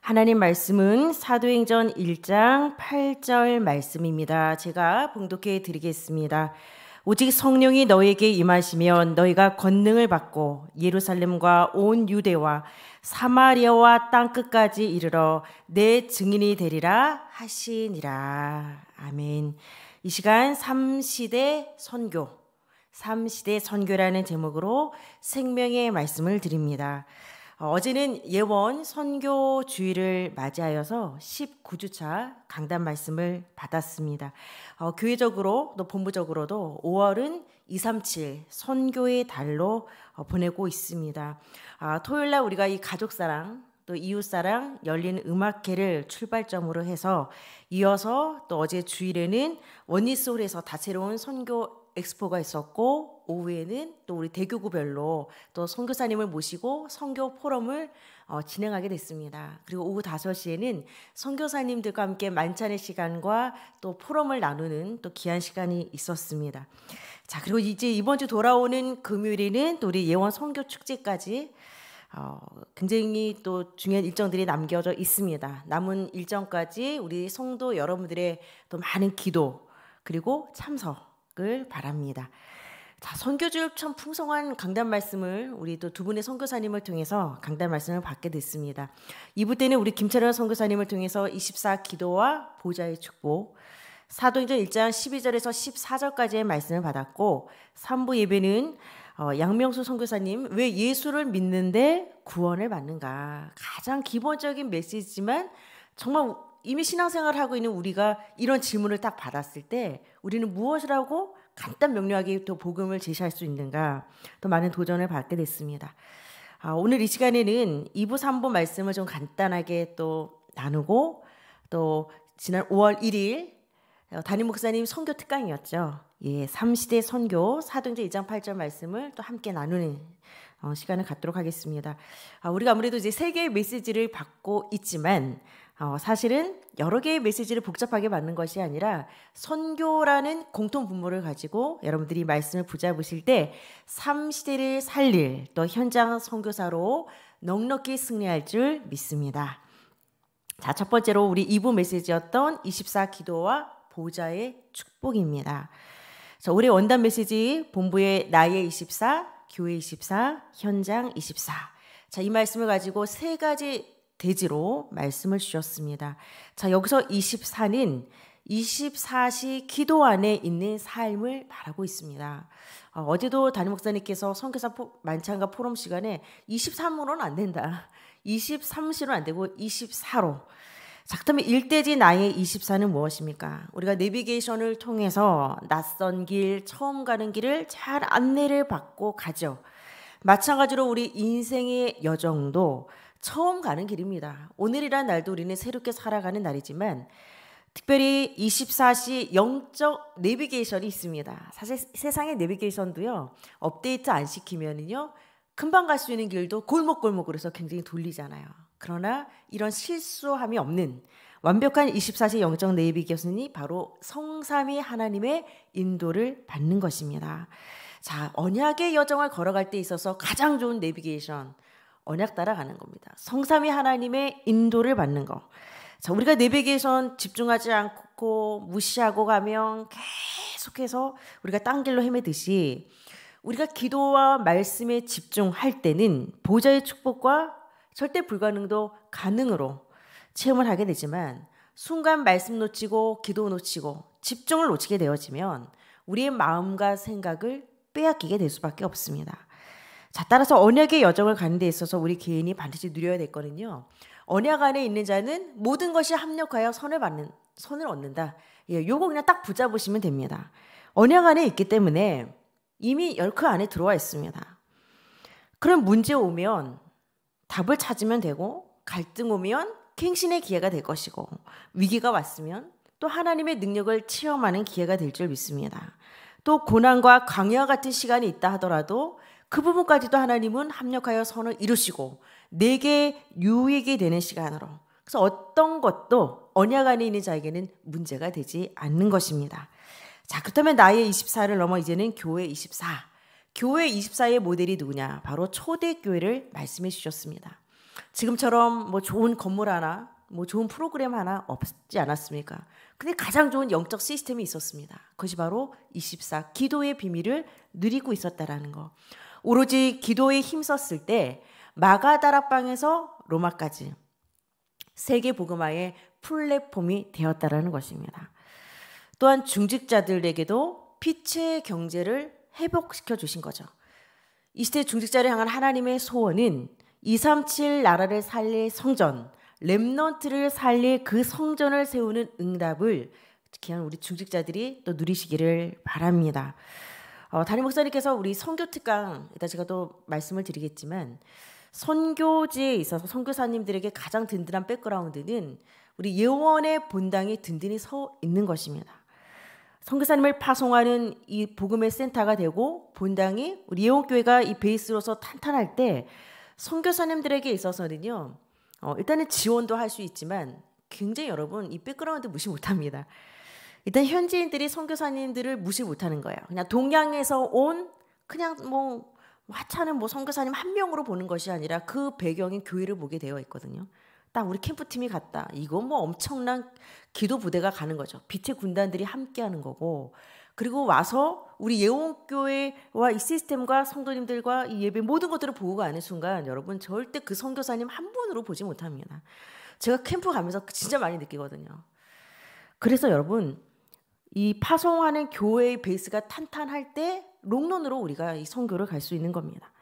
하나님 말씀은 사도행전 1장 8절 말씀입니다. 제가 봉독해 드리겠습니다. 오직 성령이 너에게 임하시면 너희가 권능을 받고 예루살렘과 온 유대와 사마리아와 땅 끝까지 이르러 내 증인이 되리라 하시니라. 아멘. 이 시간 3시대 선교, 3시대 선교라는 제목으로 생명의 말씀을 드립니다. 어, 어제는 예원 선교 주일을 맞이하여서 19주차 강단 말씀을 받았습니다. 어, 교회적으로 또 본부적으로도 5월은 237 선교의 달로 어, 보내고 있습니다. 아, 토요일 날 우리가 이 가족 사랑 또 이웃 사랑 열린 음악회를 출발점으로 해서 이어서 또 어제 주일에는 원니스홀에서 다채로운 선교 엑스포가 있었고 오후에는 또 우리 대교구별로 또 선교사님을 모시고 선교 포럼을 어, 진행하게 됐습니다. 그리고 오후 5시에는 선교사님들과 함께 만찬의 시간과 또 포럼을 나누는 또 귀한 시간이 있었습니다. 자, 그리고 이제 이번 주 돌아오는 금요일에는 또 우리 예원 선교 축제까지 어, 굉장히 또 중요한 일정들이 남겨져 있습니다. 남은 일정까지 우리 성도 여러분들의 또 많은 기도 그리고 참석 을 바랍니다. 자, 선교주일 참 풍성한 강단 말씀을 우리 또 두 분의 선교사님을 통해서 강단 말씀을 받게 됐습니다. 2부 때는 우리 김철현 선교사님을 통해서 24 기도와 보좌의 축복, 사도행전 1장 12절에서 14절까지의 말씀을 받았고 3부 예배는 어, 양명수 선교사님 왜 예수를 믿는데 구원을 받는가 가장 기본적인 메시지지만 정말 이미 신앙생활을 하고 있는 우리가 이런 질문을 딱 받았을 때 우리는 무엇을 하고 간단 명료하게 또 복음을 제시할 수 있는가 또 많은 도전을 받게 됐습니다. 아, 오늘 이 시간에는 2부 3부 말씀을 좀 간단하게 또 나누고 또 지난 5월 1일 어, 담임 목사님 선교 특강이었죠. 예, 3시대 선교 사도행전 2장 8절 말씀을 또 함께 나누는 어, 시간을 갖도록 하겠습니다. 아, 우리가 아무래도 이제 세 개의 메시지를 받고 있지만 어, 사실은 여러 개의 메시지를 복잡하게 받는 것이 아니라 선교라는 공통 분모를 가지고 여러분들이 말씀을 붙잡으실 때 3시대를 살릴 또 현장 선교사로 넉넉히 승리할 줄 믿습니다. 자, 첫 번째로 우리 2부 메시지였던 24 기도와 보좌의 축복입니다. 자, 올해 원단 메시지 본부의 나의 24, 교회 24, 현장 24. 자, 이 말씀을 가지고 세 가지 대지로 말씀을 주셨습니다. 자, 여기서 24는 24시 기도 안에 있는 삶을 말하고 있습니다. 어, 제도 담임 목사님께서 선교사 만찬과 포럼 시간에 23으로는 안 된다. 23시로 안 되고 24로 자, 그렇다면 일대지 나의 24는 무엇입니까? 우리가 내비게이션을 통해서 낯선 길, 처음 가는 길을 잘 안내를 받고 가죠. 마찬가지로 우리 인생의 여정도 처음 가는 길입니다. 오늘이란 날도 우리는 새롭게 살아가는 날이지만 특별히 24시 영적 내비게이션이 있습니다. 사실 세상의 내비게이션도요, 업데이트 안 시키면은요, 금방 갈 수 있는 길도 골목골목으로 해서 굉장히 돌리잖아요. 그러나 이런 실수함이 없는 완벽한 24시 영적 내비게이션이 바로 성삼위 하나님의 인도를 받는 것입니다. 자, 언약의 여정을 걸어갈 때 있어서 가장 좋은 내비게이션, 언약 따라가는 겁니다. 성삼위 하나님의 인도를 받는 거. 자, 우리가 내비게이션 집중하지 않고 무시하고 가면 계속해서 우리가 딴 길로 헤매듯이 우리가 기도와 말씀에 집중할 때는 보좌의 축복과 절대 불가능도 가능으로 체험을 하게 되지만 순간 말씀 놓치고 기도 놓치고 집중을 놓치게 되어지면 우리의 마음과 생각을 빼앗기게 될 수밖에 없습니다. 자, 따라서 언약의 여정을 가는 데 있어서 우리 개인이 반드시 누려야 될 거는요. 언약 안에 있는 자는 모든 것이 합력하여 선을 받는 선을 얻는다. 예, 요거 그냥 딱 붙잡으시면 됩니다. 언약 안에 있기 때문에 이미 열크 안에 들어와 있습니다. 그럼 문제 오면 답을 찾으면 되고 갈등 오면 갱신의 기회가 될 것이고 위기가 왔으면 또 하나님의 능력을 체험하는 기회가 될 줄 믿습니다. 또 고난과 광야 같은 시간이 있다 하더라도 그 부분까지도 하나님은 합력하여 선을 이루시고 내게 유익이 되는 시간으로 그래서 어떤 것도 언약 안에 있는 자에게는 문제가 되지 않는 것입니다. 자, 그렇다면 나의 24를 넘어 이제는 교회 24. 교회 24의 모델이 누구냐? 바로 초대교회를 말씀해 주셨습니다. 지금처럼 뭐 좋은 건물 하나, 뭐 좋은 프로그램 하나 없지 않았습니까? 근데 가장 좋은 영적 시스템이 있었습니다. 그것이 바로 24 기도의 비밀을 누리고 있었다라는 거. 오로지 기도에 힘썼을 때 마가다락방에서 로마까지 세계 복음화의 플랫폼이 되었다라는 것입니다. 또한 중직자들에게도 빛의 경제를 회복시켜 주신 거죠. 이 시대 중직자를 향한 하나님의 소원은 237 나라를 살릴 성전, 렘넌트를 살릴 그 성전을 세우는 응답을 특히 우리 중직자들이 또 누리시기를 바랍니다. 어, 담임 목사님께서 우리 선교 특강 이따 제가 또 말씀을 드리겠지만 선교지에 있어서 선교사님들에게 가장 든든한 백그라운드는 우리 예원의 본당이 든든히 서 있는 것입니다. 선교사님을 파송하는 이 복음의 센터가 되고 본당이 우리 예원교회가 이 베이스로서 탄탄할 때 선교사님들에게 있어서는요. 어, 일단은 지원도 할 수 있지만 굉장히 여러분 이 백그라운드 무시 못합니다. 일단 현지인들이 선교사님들을 무시 못하는 거예요. 그냥 동양에서 온 그냥 뭐 하찮은 뭐 선교사님 한 명으로 보는 것이 아니라 그 배경인 교회를 보게 되어 있거든요. 딱 우리 캠프팀이 갔다. 이건 뭐 엄청난 기도 부대가 가는 거죠. 빛의 군단들이 함께 하는 거고. 그리고 와서 우리 예원교회와 이 시스템과 성도님들과 이 예배 모든 것들을 보고 가는 순간 여러분 절대 그 선교사님 한 분으로 보지 못합니다. 제가 캠프 가면서 진짜 많이 느끼거든요. 그래서 여러분 이 파송하는 교회의 베이스가 탄탄할 때 롱런으로 우리가 이 선교를 갈 수 있는 겁니다.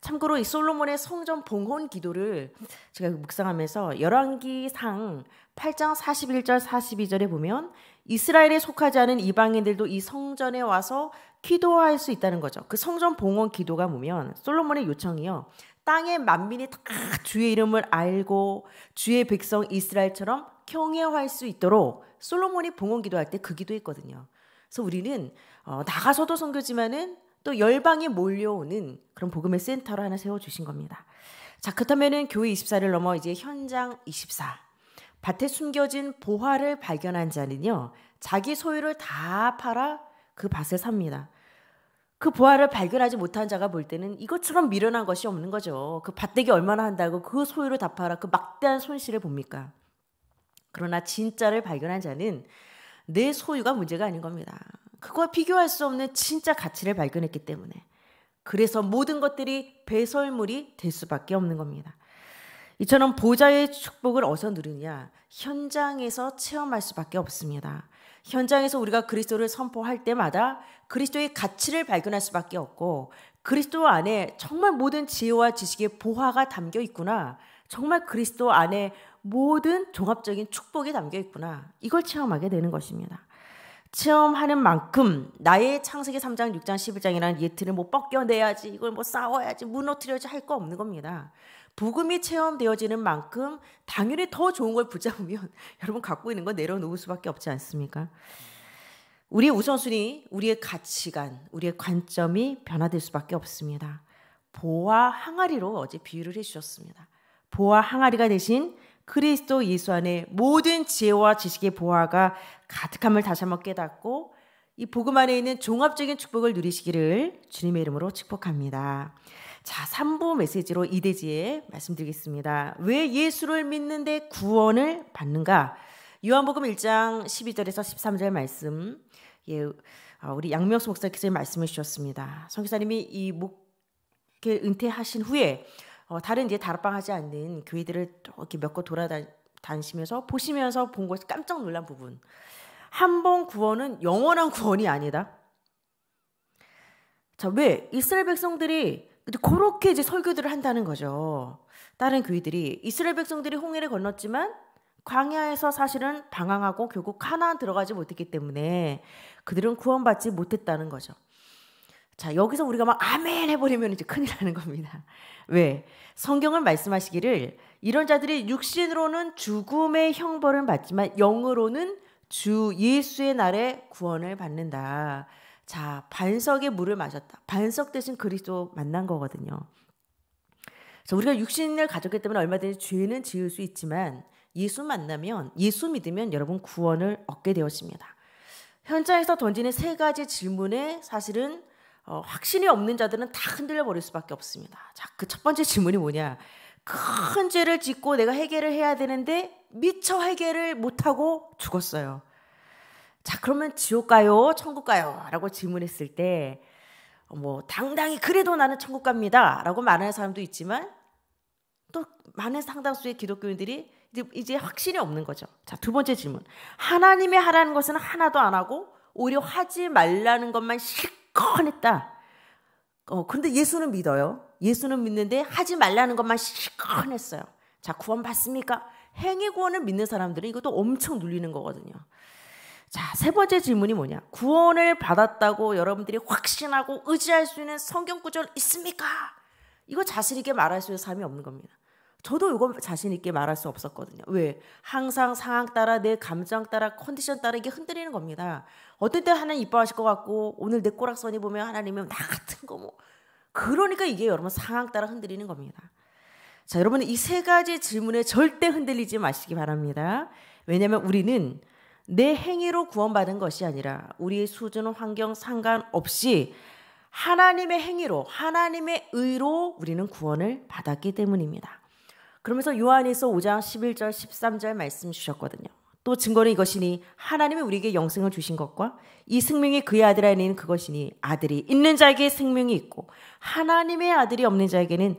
참고로 이 솔로몬의 성전 봉헌 기도를 제가 묵상하면서 열왕기상 8장 41절 42절에 보면 이스라엘에 속하지 않은 이방인들도 이 성전에 와서 기도할 수 있다는 거죠. 그 성전 봉헌 기도가 보면 솔로몬의 요청이요. 땅의 만민이 다 주의 이름을 알고 주의 백성 이스라엘처럼 경외할 수 있도록 솔로몬이 봉헌 기도할 때 그 기도했거든요. 그래서 우리는 어, 나가서도 선교지만은 또 열방이 몰려오는 그런 복음의 센터를 하나 세워 주신 겁니다. 자, 그렇다면은 교회 24를 넘어 이제 현장 24. 밭에 숨겨진 보화를 발견한 자는요, 자기 소유를 다 팔아 그 밭을 삽니다. 그 보화를 발견하지 못한 자가 볼 때는 이것처럼 미련한 것이 없는 거죠. 그 밭대기 얼마나 한다고 그 소유를 다 팔아 그 막대한 손실을 봅니까? 그러나 진짜를 발견한 자는 내 소유가 문제가 아닌 겁니다. 그거와 비교할 수 없는 진짜 가치를 발견했기 때문에 그래서 모든 것들이 배설물이 될 수밖에 없는 겁니다. 이처럼 보좌의 축복을 어디서 누리냐? 현장에서 체험할 수밖에 없습니다. 현장에서 우리가 그리스도를 선포할 때마다 그리스도의 가치를 발견할 수밖에 없고 그리스도 안에 정말 모든 지혜와 지식의 보화가 담겨 있구나. 정말 그리스도 안에 모든 종합적인 축복이 담겨 있구나. 이걸 체험하게 되는 것입니다. 체험하는 만큼 나의 창세기 3장, 6장, 11장이라는 예틀을 뭐 벗겨내야지, 이걸 뭐 싸워야지, 무너뜨려야지 할 거 없는 겁니다. 복음이 체험되어지는 만큼 당연히 더 좋은 걸 붙잡으면 여러분 갖고 있는 거 내려놓을 수밖에 없지 않습니까? 우리의 우선순위, 우리의 가치관, 우리의 관점이 변화될 수밖에 없습니다. 보와 항아리로 어제 비유를 해주셨습니다. 보와 항아리가 대신 그리스도 예수 안에 모든 지혜와 지식의 보화가 가득함을 다시 한번 깨닫고 이 복음 안에 있는 종합적인 축복을 누리시기를 주님의 이름으로 축복합니다. 자, 3부 메시지로 이대지에 말씀드리겠습니다. 왜 예수를 믿는데 구원을 받는가? 요한복음 1장 12절에서 13절 말씀. 예, 아, 우리 양명수 목사께서 말씀해 주셨습니다. 성기사님이 이 목회 은퇴하신 후에 어, 다른 이제 다락방 하지 않는 교회들을 이렇게 몇 곳 돌아다니시면서 보시면서 본 것이 깜짝 놀란 부분. 한 번 구원은 영원한 구원이 아니다. 자, 왜? 이스라엘 백성들이 그렇게 이제 설교들을 한다는 거죠. 다른 교회들이 이스라엘 백성들이 홍해를 건넜지만 광야에서 사실은 방황하고 결국 카나안 들어가지 못했기 때문에 그들은 구원받지 못했다는 거죠. 자, 여기서 우리가 막 아멘 해버리면 이제 큰일 나는 겁니다. 왜? 성경을 말씀하시기를 이런 자들이 육신으로는 죽음의 형벌을 받지만 영으로는 주 예수의 날에 구원을 받는다. 자, 반석의 물을 마셨다. 반석 대신 그리스도 만난 거거든요. 그래서 우리가 육신을 가졌기 때문에 얼마든지 죄는 지을 수 있지만 예수 만나면 예수 믿으면 여러분 구원을 얻게 되었습니다. 현장에서 던지는 세 가지 질문에 사실은 어, 확신이 없는 자들은 다 흔들려 버릴 수밖에 없습니다. 자, 그 첫 번째 질문이 뭐냐? 큰 죄를 짓고 내가 해결을 해야 되는데 미처 해결을 못하고 죽었어요. 자, 그러면 지옥 가요? 천국 가요? 라고 질문했을 때, 뭐, 당당히 그래도 나는 천국 갑니다. 라고 말하는 사람도 있지만, 또 많은 상당수의 기독교인들이 이제, 이제 확신이 없는 거죠. 자, 두 번째 질문. 하나님이 하라는 것은 하나도 안 하고, 오히려 하지 말라는 것만 실 컷 했다. 어, 근데 예수는 믿어요. 예수는 믿는데 하지 말라는 것만 했어요. 자, 구원 받습니까? 행위 구원을 믿는 사람들은 이것도 엄청 눌리는 거거든요. 자, 세 번째 질문이 뭐냐? 구원을 받았다고 여러분들이 확신하고 의지할 수 있는 성경 구절 있습니까? 이거 자신 있게 말할 수 있는 사람이 없는 겁니다. 저도 이거 자신 있게 말할 수 없었거든요. 왜? 항상 상황 따라 내 감정 따라 컨디션 따라 이게 흔들리는 겁니다. 어떤 때 하나님 이뻐하실 것 같고 오늘 내 꼬락선이 보면 하나님은 나 같은 거 뭐. 그러니까 이게 여러분 상황 따라 흔들리는 겁니다. 자, 여러분 이 세 가지 질문에 절대 흔들리지 마시기 바랍니다. 왜냐하면 우리는 내 행위로 구원받은 것이 아니라 우리의 수준, 환경 상관없이 하나님의 행위로, 하나님의 의로 우리는 구원을 받았기 때문입니다. 그러면서 요한에서 5장 11절, 13절 말씀 주셨거든요. 또 증거는 이것이니 하나님이 우리에게 영생을 주신 것과 이 생명이 그의 아들 안에 그것이니 아들이 있는 자에게 생명이 있고 하나님의 아들이 없는 자에게는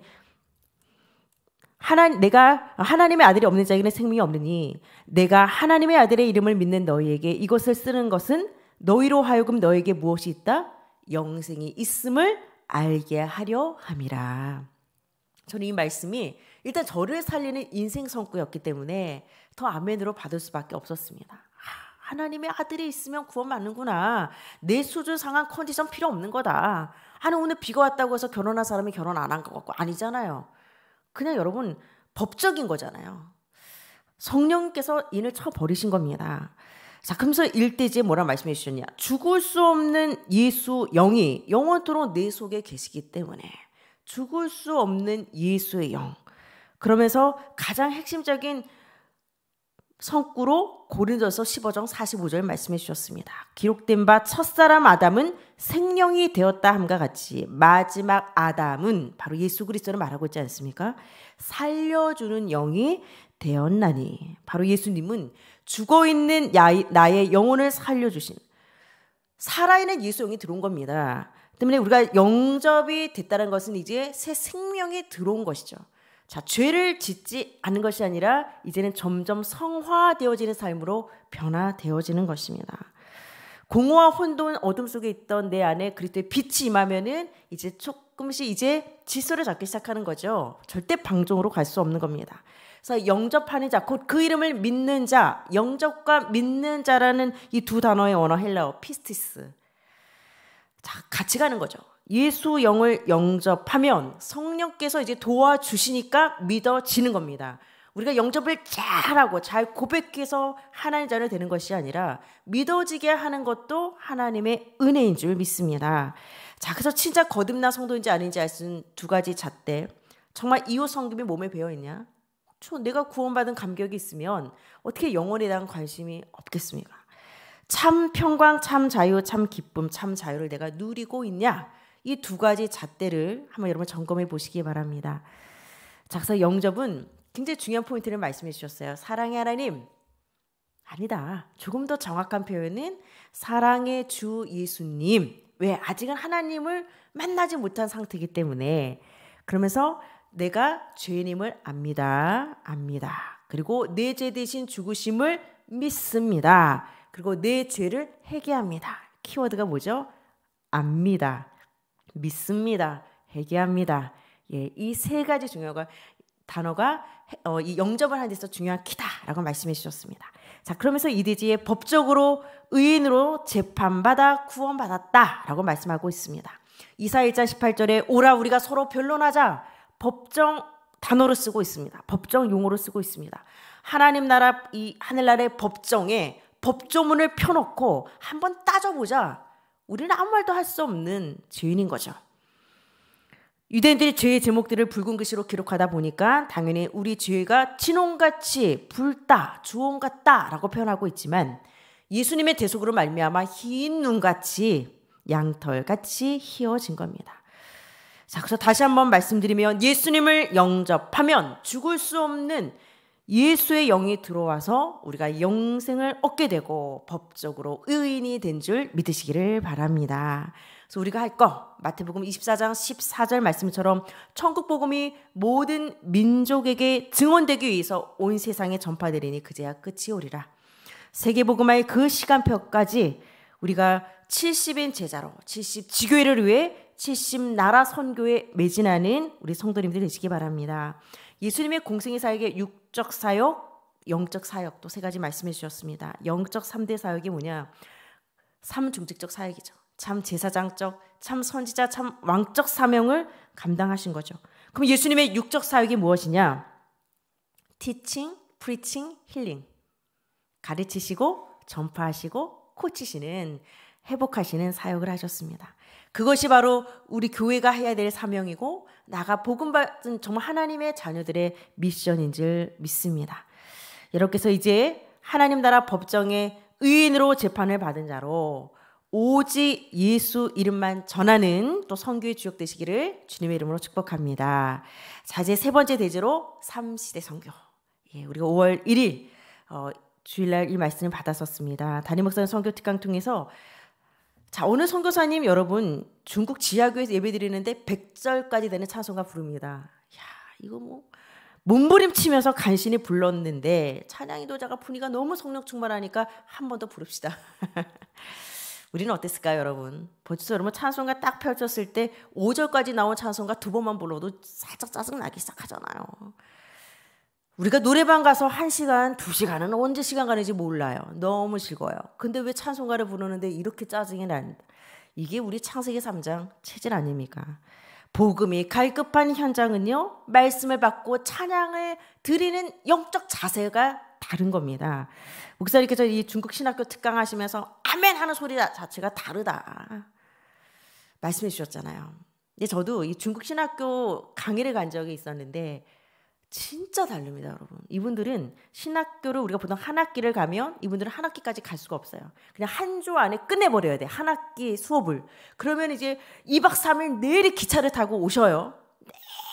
하나 내가 하나님의 아들이 없는 자에게는 생명이 없느니 내가 하나님의 아들의 이름을 믿는 너희에게 이것을 쓰는 것은 너희로 하여금 너에게 무엇이 있다 영생이 있음을 알게 하려 함이라. 저는 이 말씀이 일단 저를 살리는 인생 성구였기 때문에 더 아멘으로 받을 수밖에 없었습니다. 아, 하나님의 아들이 있으면 구원 받는구나. 내 수준 상한 컨디션 필요 없는 거다. 아니 오늘 비가 왔다고 해서 결혼한 사람이 결혼 안 한 것 같고 아니잖아요. 그냥 여러분 법적인 거잖아요. 성령께서 인을 쳐 버리신 겁니다. 자, 그러면서 일대지에 뭐라 말씀해 주셨냐? 죽을 수 없는 예수 영이 영원토록 내 속에 계시기 때문에 죽을 수 없는 예수의 영. 그러면서 가장 핵심적인 성구로 고린도서 15장 45절 말씀해 주셨습니다. 기록된 바 첫사람 아담은 생명이 되었다 함과 같이 마지막 아담은 바로 예수 그리스도를 말하고 있지 않습니까? 살려주는 영이 되었나니 바로 예수님은 죽어 있는 나의 영혼을 살려주신 살아있는 예수 영이 들어온 겁니다. 때문에 우리가 영접이 됐다는 것은 이제 새 생명이 들어온 것이죠. 자, 죄를 짓지 않는 것이 아니라 이제는 점점 성화되어지는 삶으로 변화되어지는 것입니다. 공허와 혼돈 어둠 속에 있던 내 안에 그리스도의 빛이 임하면은 이제 조금씩 이제 질서를 잡기 시작하는 거죠. 절대 방종으로 갈 수 없는 겁니다. 그래서 영접하는 자, 곧 그 이름을 믿는 자, 영접과 믿는 자라는 이 두 단어의 원어 헬라어 πίστις. 자, 같이 가는 거죠. 예수 영을 영접하면 성령께서 이제 도와주시니까 믿어지는 겁니다. 우리가 영접을 잘하고 잘 고백해서 하나님 자녀 되는 것이 아니라 믿어지게 하는 것도 하나님의 은혜인 줄 믿습니다. 자, 그래서 진짜 거듭난 성도인지 아닌지 알 수 있는 두 가지 잣대. 정말 이웃 성김이 몸에 배어 있냐? 저 내가 구원받은 감격이 있으면 어떻게 영혼에 대한 관심이 없겠습니까? 참 평강, 참 자유, 참 기쁨, 참 자유를 내가 누리고 있냐? 이 두 가지 잣대를 한번 여러분 점검해 보시기 바랍니다. 작사 영접은 굉장히 중요한 포인트를 말씀해 주셨어요. 사랑의 하나님 아니다. 조금 더 정확한 표현은 사랑의 주 예수님. 왜 아직은 하나님을 만나지 못한 상태이기 때문에 그러면서 내가 죄인임을 압니다. 압니다. 그리고 내 죄 대신 죽으심을 믿습니다. 그리고 내 죄를 회개합니다. 키워드가 뭐죠? 압니다. 믿습니다. 회개합니다. 예, 이 세 가지 중요한 단어가 어, 이 영접을 하는 데서 중요한 키다라고 말씀해 주셨습니다. 자, 그러면서 이디지의 법적으로 의인으로 재판받아 구원받았다라고 말씀하고 있습니다. 이사 1장 18절에 오라 우리가 서로 변론하자 법정 단어로 쓰고 있습니다. 법정 용어로 쓰고 있습니다. 하나님 나라 이 하늘나라의 법정에 법조문을 펴놓고 한번 따져보자. 우리는 아무 말도 할 수 없는 죄인인 거죠. 유대인들이 죄의 제목들을 붉은 글씨로 기록하다 보니까 당연히 우리 죄가 진홍같이 붉다, 주홍 같다라고 표현하고 있지만 예수님의 대속으로 말미암아 흰 눈같이 양털같이 희어진 겁니다. 자, 그래서 다시 한번 말씀드리면 예수님을 영접하면 죽을 수 없는 예수의 영이 들어와서 우리가 영생을 얻게 되고 법적으로 의인이 된 줄 믿으시기를 바랍니다. 그래서 우리가 할 거 마태복음 24장 14절 말씀처럼 천국 복음이 모든 민족에게 증언되기 위해서 온 세상에 전파되리니 그제야 끝이 오리라. 세계 복음화의 그 시간표까지 우리가 70인 제자로 70 지교회를 위해 70 나라 선교에 매진하는 우리 성도님들 되시기 바랍니다. 예수님의 공생의 사역의 육적 사역, 영적 사역 또 세 가지 말씀해 주셨습니다. 영적 3대 사역이 뭐냐? 삼중직적 사역이죠. 참 제사장적, 참 선지자, 참 왕적 사명을 감당하신 거죠. 그럼 예수님의 육적 사역이 무엇이냐? 티칭, 프리칭, 힐링. 가르치시고 전파하시고 코치시는 회복하시는 사역을 하셨습니다. 그것이 바로 우리 교회가 해야 될 사명이고 나가 복음 받은 정말 하나님의 자녀들의 미션인 줄 믿습니다. 여러분께서 이제 하나님 나라 법정에 의인으로 재판을 받은 자로 오직 예수 이름만 전하는 또 성교의 주역 되시기를 주님의 이름으로 축복합니다. 자, 이제 세 번째 대제로 3시대 성교. 예, 우리가 5월 1일 어, 주일날 이 말씀을 받았었습니다. 담임 목사님 성교 특강 통해서 자, 오늘 선교사님 여러분 중국 지하교에서 예배드리는데 100절까지 되는 찬송가 부릅니다. 야, 이거 뭐 몸부림치면서 간신히 불렀는데 찬양 인도자가 분위기가 너무 성령 충만하니까 한 번 더 부릅시다. 우리는 어땠을까요, 여러분? 벌써 여러분 찬송가 딱 펼쳤을 때 5절까지 나온 찬송가 두 번만 불러도 살짝 짜증 나기 시작하잖아요. 우리가 노래방 가서 한 시간, 두 시간은 언제 시간 가는지 몰라요. 너무 즐거워요. 근데 왜 찬송가를 부르는데 이렇게 짜증이 난다. 이게 우리 창세기 3장 체질 아닙니까? 복음이 갈급한 현장은요, 말씀을 받고 찬양을 드리는 영적 자세가 다른 겁니다. 목사님께서 이 중국 신학교 특강 하시면서 아멘 하는 소리 자체가 다르다. 말씀해 주셨잖아요. 근데 저도 이 중국 신학교 강의를 간 적이 있었는데 진짜 다릅니다, 여러분. 이분들은 신학교를 우리가 보통 한 학기를 가면 이분들은 한 학기까지 갈 수가 없어요. 그냥 한 주 안에 끝내버려야 돼. 한 학기 수업을. 그러면 이제 2박 3일 내일 기차를 타고 오셔요.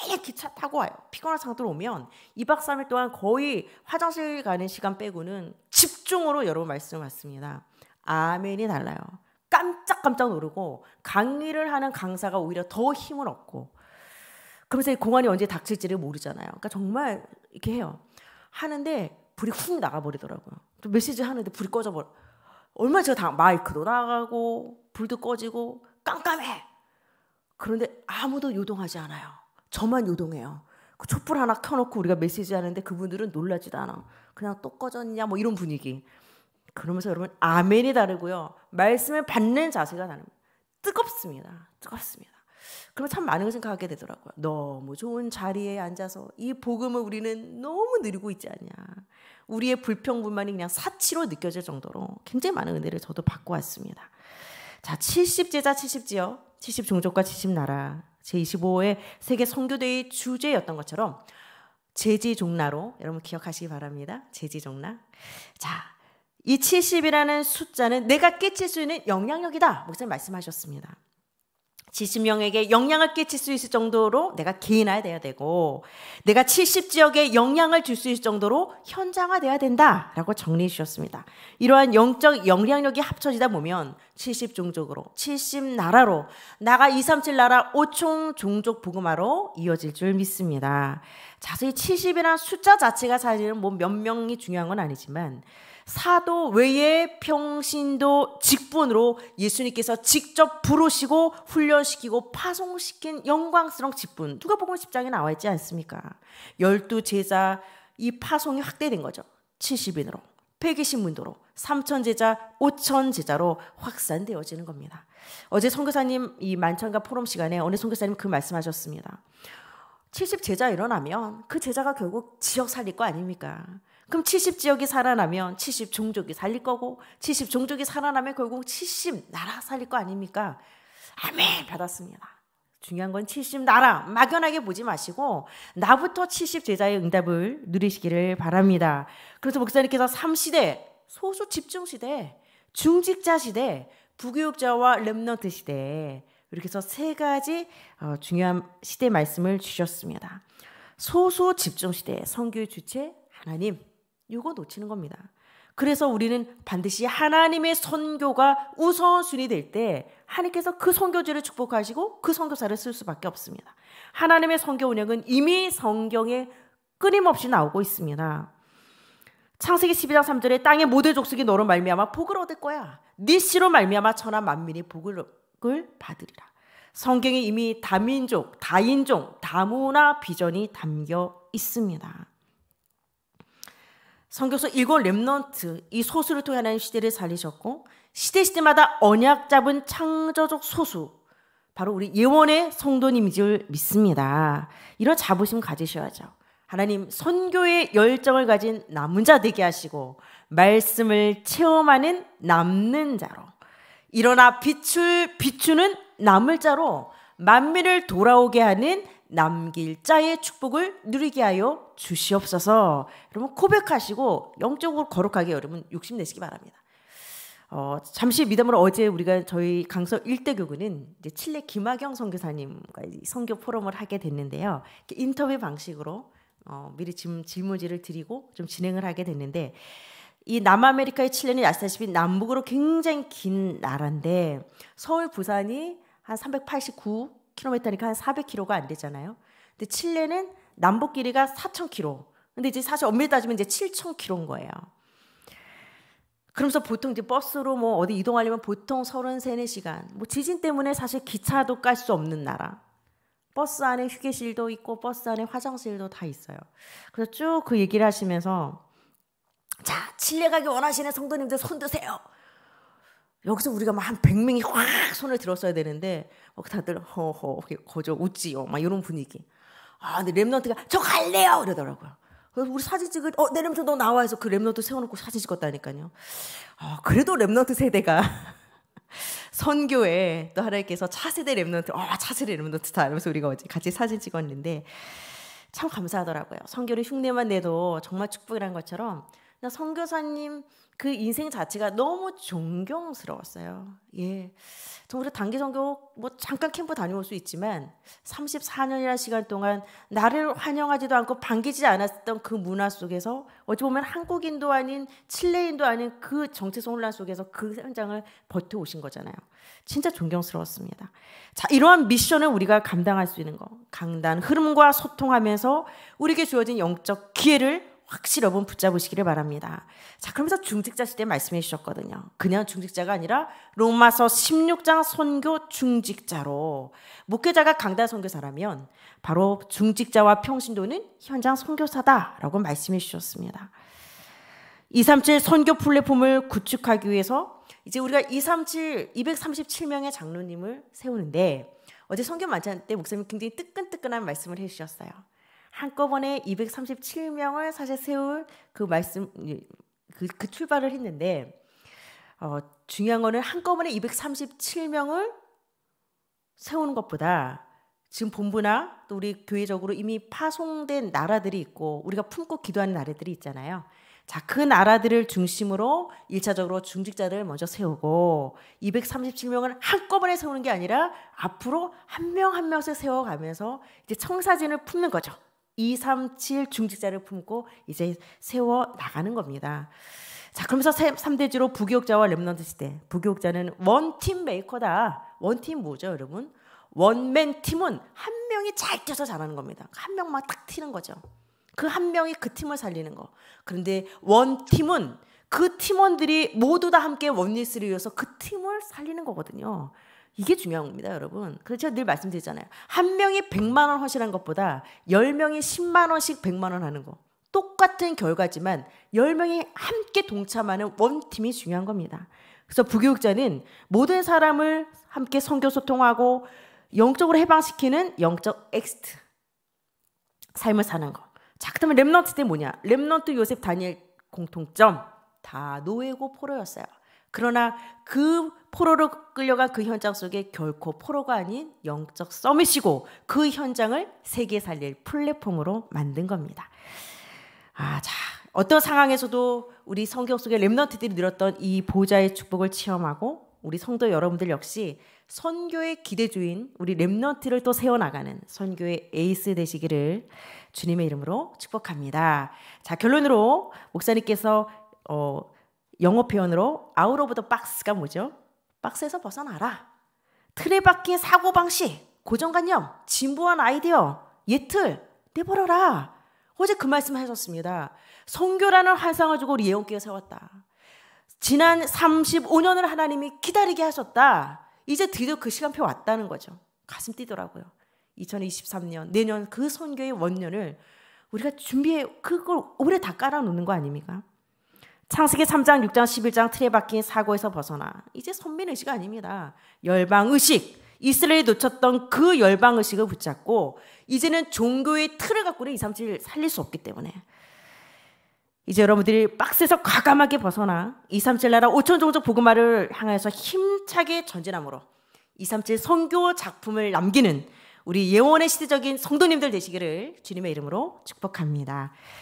내일 기차 타고 와요. 피곤한 상태로 오면 2박 3일 동안 거의 화장실 가는 시간 빼고는 집중으로 여러분 말씀 왔습니다. 아멘이 달라요. 깜짝깜짝 놀고 강의를 하는 강사가 오히려 더 힘을 얻고 그러면서 공안이 언제 닥칠지를 모르잖아요. 그러니까 정말 이렇게 해요. 하는데 불이 훅 나가버리더라고요. 또 메시지 하는데 불이 꺼져버려. 얼마나 제가 다 마이크도 나가고 불도 꺼지고 깜깜해. 그런데 아무도 요동하지 않아요. 저만 요동해요. 그 촛불 하나 켜놓고 우리가 메시지 하는데 그분들은 놀라지도 않아. 그냥 또 꺼졌냐 뭐 이런 분위기. 그러면서 여러분 아멘이 다르고요. 말씀을 받는 자세가 다릅니다. 뜨겁습니다. 뜨겁습니다. 그러면 참 많은 걸 생각하게 되더라고요. 너무 좋은 자리에 앉아서 이 복음을 우리는 너무 누리고 있지 않냐. 우리의 불평불만이 그냥 사치로 느껴질 정도로 굉장히 많은 은혜를 저도 받고 왔습니다. 자, 70제자 70지요. 70종족과 70나라. 제25회 세계 선교대의 주제였던 것처럼 제지종나로 여러분 기억하시기 바랍니다. 제지종나. 자, 이 70이라는 숫자는 내가 끼칠 수 있는 영향력이다. 목사님 말씀하셨습니다. 70명에게 영향을 끼칠 수 있을 정도로 내가 개인화돼야 되고 내가 70지역에 영향을 줄 수 있을 정도로 현장화돼야 된다라고 정리해 주셨습니다. 이러한 영적 영향력이 합쳐지다 보면 70 종족으로 70 나라로 나가 237 나라 5총 종족 복음화로 이어질 줄 믿습니다. 자세히 70이라는 숫자 자체가 사실은 뭐 몇 명이 중요한 건 아니지만 사도 외에 평신도 직분으로 예수님께서 직접 부르시고 훈련시키고 파송시킨 영광스러운 직분. 누가 보면 10장에 나와 있지 않습니까? 열두 제자 이 파송이 확대된 거죠. 70인으로. 120문도로 3천 제자, 5천 제자로 확산되어지는 겁니다. 어제 선교사님 이 만찬과 포럼 시간에 어느 선교사님 그 말씀하셨습니다. 70 제자 일어나면 그 제자가 결국 지역 살릴 거 아닙니까? 그럼 70지역이 살아나면 70종족이 살릴 거고 70종족이 살아나면 결국 70나라 살릴 거 아닙니까? 아멘 받았습니다. 중요한 건 70나라 막연하게 보지 마시고 나부터 70제자의 응답을 누리시기를 바랍니다. 그래서 목사님께서 3시대 소수 집중 시대 중직자 시대 부교역자와 remnant 시대 이렇게 해서 세 가지 어, 중요한 시대 말씀을 주셨습니다. 소수 집중 시대 선교의 주체 하나님 이거 놓치는 겁니다. 그래서 우리는 반드시 하나님의 선교가 우선순위 될 때 하나님께서 그 선교지를 축복하시고 그 선교사를 쓸 수밖에 없습니다. 하나님의 선교 운영은 이미 성경에 끊임없이 나오고 있습니다. 창세기 12장 3절에 땅의 모든 족속이 너로 말미암아 복을 얻을 거야. 네 씨로 말미암아 천하 만민이 복을 받으리라. 성경에 이미 다민족, 다인종, 다문화 비전이 담겨 있습니다. 성경서 일곱 렘넌트 이 소수를 통해 하나님 시대를 살리셨고 시대 시대마다 언약 잡은 창조적 소수 바로 우리 예원의 성도님인 줄 믿습니다. 이런 자부심 가지셔야죠. 하나님 선교의 열정을 가진 남은 자 되게 하시고 말씀을 체험하는 남는 자로 일어나 빛을 비추는 남을 자로 만민을 돌아오게 하는 남길 자의 축복을 누리게 하여 주시옵소서. 여러분 고백하시고 영적으로 거룩하게 여러분 욕심 내시기 바랍니다. 어, 잠시 믿음으로 어제 우리가 저희 강서 일대 교구는 이제 칠레 김학영 선교사님과 선교 포럼을 하게 됐는데요. 인터뷰 방식으로 어, 미리 지금 질문지를 드리고 좀 진행을 하게 됐는데 이 남아메리카의 칠레는 아시다시피 남북으로 굉장히 긴 나라인데 서울 부산이 한 389. 킬로미터니까 한 400km가 안 되잖아요. 근데 칠레는 남북 길이가 4,000km. 근데 이제 사실 엄밀히 따지면 이제 7,000km인 거예요. 그러면서 보통 이제 버스로 뭐 어디 이동하려면 보통 33, 4시간. 뭐 지진 때문에 사실 기차도 깔 수 없는 나라. 버스 안에 휴게실도 있고 버스 안에 화장실도 다 있어요. 그래서 쭉 그 얘기를 하시면서 자, 칠레 가기 원하시는 성도님들 손 드세요. 여기서 우리가 막 한 100명이 확 손을 들었어야 되는데 막 다들 허허 거저 웃지요. 막 이런 분위기. 아, 근데 remnant가 저 갈래요 그러더라고요. 그래서 우리 사진 찍을 어 내 remnant 너 나와 해서 그 remnant 세워놓고 사진 찍었다니까요. 아, 그래도 remnant 세대가 선교에 또 하나님께서 차세대 remnant, 아, 차세대 remnant다 이러면서 우리가 어제 같이 사진 찍었는데 참 감사하더라고요. 선교를 흉내만 내도 정말 축복이라는 것처럼 선교사님 그 인생 자체가 너무 존경스러웠어요. 예. 정말 단기 선교 뭐 잠깐 캠프 다녀올 수 있지만 34년이라는 시간 동안 나를 환영하지도 않고 반기지 않았던 그 문화 속에서 어찌 보면 한국인도 아닌 칠레인도 아닌 그 정체성 혼란 속에서 그 현장을 버텨 오신 거잖아요. 진짜 존경스러웠습니다. 자, 이러한 미션을 우리가 감당할 수 있는 거. 강단 흐름과 소통하면서 우리에게 주어진 영적 기회를 확실히 여러분 붙잡으시기를 바랍니다. 자, 그러면서 중직자 시대 말씀해 주셨거든요. 그냥 중직자가 아니라 로마서 16장 선교 중직자로 목회자가 강단 선교사라면 바로 중직자와 평신도는 현장 선교사다라고 말씀해 주셨습니다. 237 선교 플랫폼을 구축하기 위해서 이제 우리가 237 237명의 장로님을 세우는데 어제 선교 만찬 때 목사님 굉장히 뜨끈뜨끈한 말씀을 해 주셨어요. 한꺼번에 237명을 사실 세울 그 말씀 그, 그 출발을 했는데 어, 중요한 거는 한꺼번에 237명을 세우는 것보다 지금 본부나 또 우리 교회적으로 이미 파송된 나라들이 있고 우리가 품고 기도하는 나라들이 있잖아요. 자, 그 나라들을 중심으로 1차적으로 중직자들을 먼저 세우고 237명을 한꺼번에 세우는 게 아니라 앞으로 한 명 한 명씩 세워가면서 이제 청사진을 품는 거죠. 237 중직자를 품고 이제 세워 나가는 겁니다. 자, 그러면서 3대지로 부교육자와 remnant 시대. 부교육자는 one team maker다. one team 뭐죠, 여러분? one-man team은 한 명이 잘 뛰어서 잘하는 겁니다. 한 명만 딱 튀는 거죠. 그 한 명이 그 팀을 살리는 거. 그런데 one team은 그 팀원들이 모두 다 함께 oneness를 이어서 그 팀을 살리는 거거든요. 이게 중요한 겁니다, 여러분. 그래서 제가 늘 말씀드리잖아요. 한 명이 100만 원 헌신한 것보다 10명이 10만 원씩 100만 원 하는 거. 똑같은 결과지만 10명이 함께 동참하는 one team이 중요한 겁니다. 그래서 부교육자는 모든 사람을 함께 섬기고 소통하고 영적으로 해방시키는 영적 엑소더스 삶을 사는 거. 자, 그다음에 remnant 때 뭐냐? remnant 요셉 다니엘 공통점 다 노예고 포로였어요. 그러나 그 포로로 끌려간 그 현장 속에 결코 포로가 아닌 영적 summit이고 그 현장을 세계 살릴 플랫폼으로 만든 겁니다. 아, 자, 어떤 상황에서도 우리 성경 속에 remnant들이 누렸던 이 보좌의 축복을 체험하고 우리 성도 여러분들 역시 선교의 기대주인 우리 remnant를 또 세워나가는 선교의 에이스 되시기를 주님의 이름으로 축복합니다. 자 결론으로 목사님께서 어, 영어 표현으로 out of the box가 뭐죠? 박스에서 벗어나라. 틀에 박힌 사고방식, 고정관념, 진부한 아이디어, 옛 틀 내버려라. 어제 그 말씀 하셨습니다. 성교라는 환상을 주고 우리 예언교회 세웠다. 지난 35년을 하나님이 기다리게 하셨다. 이제 드디어 그 시간표 왔다는 거죠. 가슴 뛰더라고요. 2023년 내년 그 선교의 원년을 우리가 준비해 그걸 올해 다 깔아놓는 거 아닙니까? 창세기 3장, 6장, 11장 틀에 박힌 사고에서 벗어나 이제 선민의식 아닙니다. 열방의식 이스라엘이 놓쳤던 그 열방의식을 붙잡고 이제는 종교의 틀을 갖고는 237 살릴 수 없기 때문에 이제 여러분들이 박스에서 과감하게 벗어나 237 나라 5천 종족 복음화를 향해서 힘차게 전진함으로 237 선교 작품을 남기는 우리 예원의 시대적인 성도님들 되시기를 주님의 이름으로 축복합니다.